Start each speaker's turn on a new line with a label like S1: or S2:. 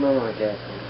S1: મામા ગયા છે